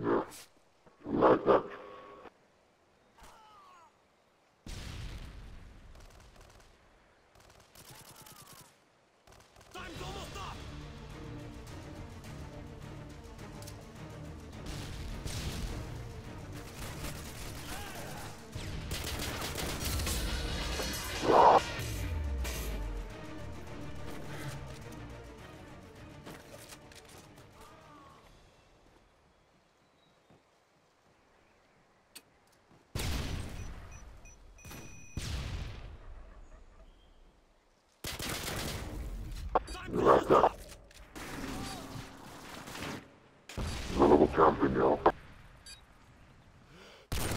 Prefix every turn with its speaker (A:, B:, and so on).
A: Yes, like that. глаза. Голову сам принял.